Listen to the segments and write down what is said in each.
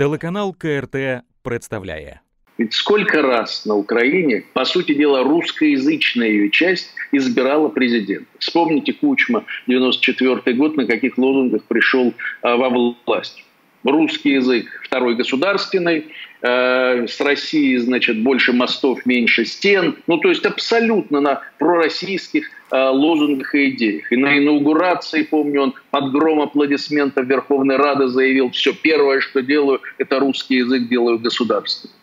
Телеканал КРТ представляє. Ведь сколько раз на Украине, по сути дела, русскоязычная ее часть избирала президента. Вспомните Кучма, 94 год, на каких лозунгах пришел а, во власть. Русский язык второй государственный, э, с Россией, значит, больше мостов, меньше стен. Ну, то есть абсолютно на пророссийских э, лозунгах и идеях. И на инаугурации, помню, он под гром аплодисментов Верховной Рады заявил, все, первое, что делаю, это русский язык делаю государственным.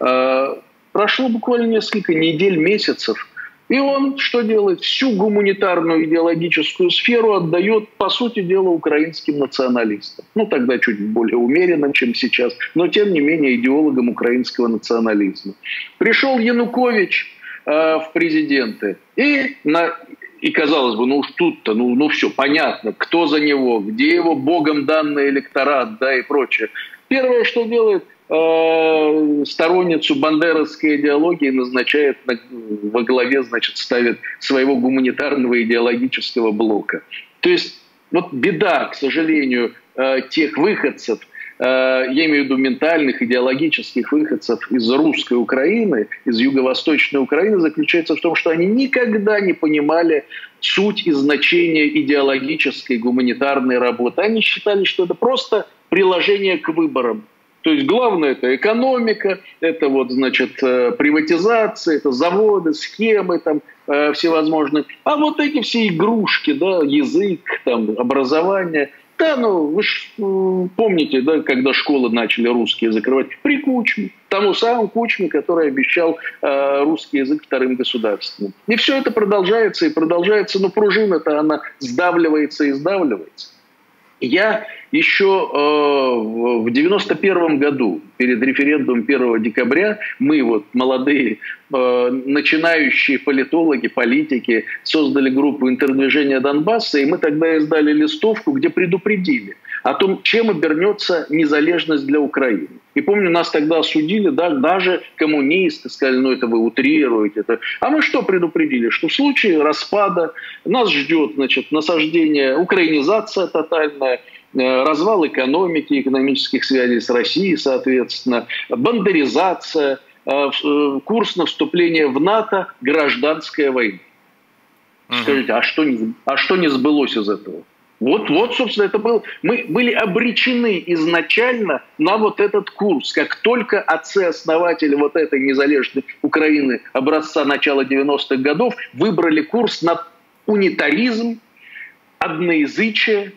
Э, прошло буквально несколько недель, месяцев – и он что делает? Всю гуманитарную идеологическую сферу отдает, по сути дела, украинским националистам. Ну, тогда чуть более умеренным, чем сейчас, но, тем не менее, идеологам украинского национализма. Пришел Янукович э, в президенты, и, на, и казалось бы, ну уж тут-то, ну, ну все, понятно, кто за него, где его богом данный электорат, да, и прочее. Первое, что делает – Э, сторонницу бандеровской идеологии назначает во главе, значит, ставит своего гуманитарного идеологического блока. То есть вот беда, к сожалению, э, тех выходцев, э, я имею в виду ментальных, идеологических выходцев из русской Украины, из юго-восточной Украины, заключается в том, что они никогда не понимали суть и значение идеологической гуманитарной работы. Они считали, что это просто приложение к выборам. То есть главное это экономика, это вот, значит, э, приватизация, это заводы, схемы там э, всевозможные. А вот эти все игрушки, да, язык, там, образование, да, ну, вы ж помните, да, когда школы начали русские закрывать, при Кучме, тому самому Кучме, который обещал э, русский язык вторым государственным. И все это продолжается и продолжается, но пружина-то она сдавливается и сдавливается. Я еще э, в 91 году, перед референдумом 1 декабря, мы вот молодые э, начинающие политологи, политики создали группу интердвижения Донбасса, и мы тогда издали листовку, где предупредили о том, чем обернется незалежность для Украины. И помню, нас тогда осудили, да, даже коммунисты сказали, ну это вы утрируете. Это. А мы что предупредили? Что в случае распада нас ждет значит, насаждение, украинизация тотальная, э, развал экономики, экономических связей с Россией, соответственно, бандеризация, э, э, курс на вступление в НАТО, гражданская война. Скажите, а что, не, а что не сбылось из этого? Вот, вот, собственно, это был. Мы были обречены изначально на вот этот курс. Как только отцы-основатели вот этой незалежной Украины образца начала 90-х годов выбрали курс на унитаризм, одноязычие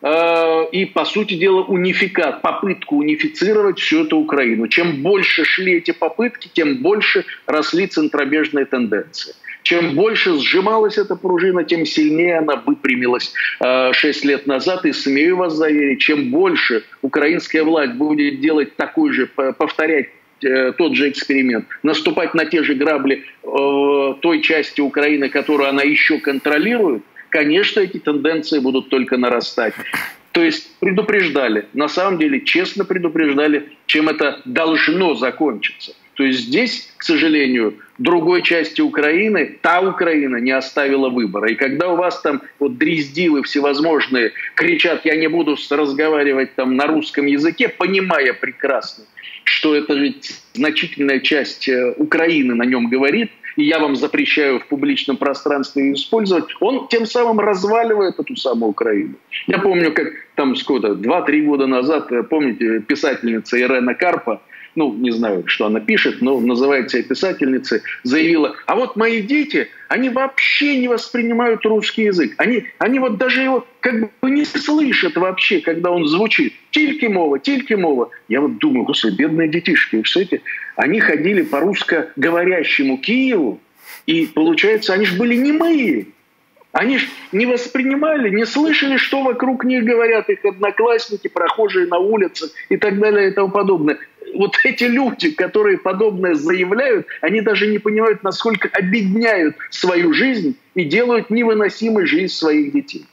э, и, по сути дела, унификат, попытку унифицировать всю эту Украину. Чем больше шли эти попытки, тем больше росли центробежные тенденции. Чем больше сжималась эта пружина, тем сильнее она выпрямилась э, 6 лет назад. И смею вас заверить, чем больше украинская власть будет делать такой же, повторять э, тот же эксперимент, наступать на те же грабли э, той части Украины, которую она еще контролирует, конечно, эти тенденции будут только нарастать. То есть предупреждали, на самом деле честно предупреждали, чем это должно закончиться. То есть здесь, к сожалению, другой части Украины, та Украина не оставила выбора. И когда у вас там вот дрездилы всевозможные кричат, я не буду разговаривать там на русском языке, понимая прекрасно, что это ведь значительная часть э, Украины на нем говорит, и я вам запрещаю в публичном пространстве использовать, он тем самым разваливает эту самую Украину. Я помню, как там сколько, два-три года назад, э, помните, писательница Ирена Карпа, ну, не знаю, что она пишет, но называет себя писательницей, заявила, а вот мои дети, они вообще не воспринимают русский язык. Они, они вот даже его как бы не слышат вообще, когда он звучит. Тильки мова, тильки мова. Я вот думаю, господи, бедные детишки, кстати, они ходили по русско-говорящему Киеву, и получается, они же были немые. Они же не воспринимали, не слышали, что вокруг них говорят их одноклассники, прохожие на улицах и так далее и тому подобное вот эти люди, которые подобное заявляют, они даже не понимают, насколько обедняют свою жизнь и делают невыносимой жизнь своих детей.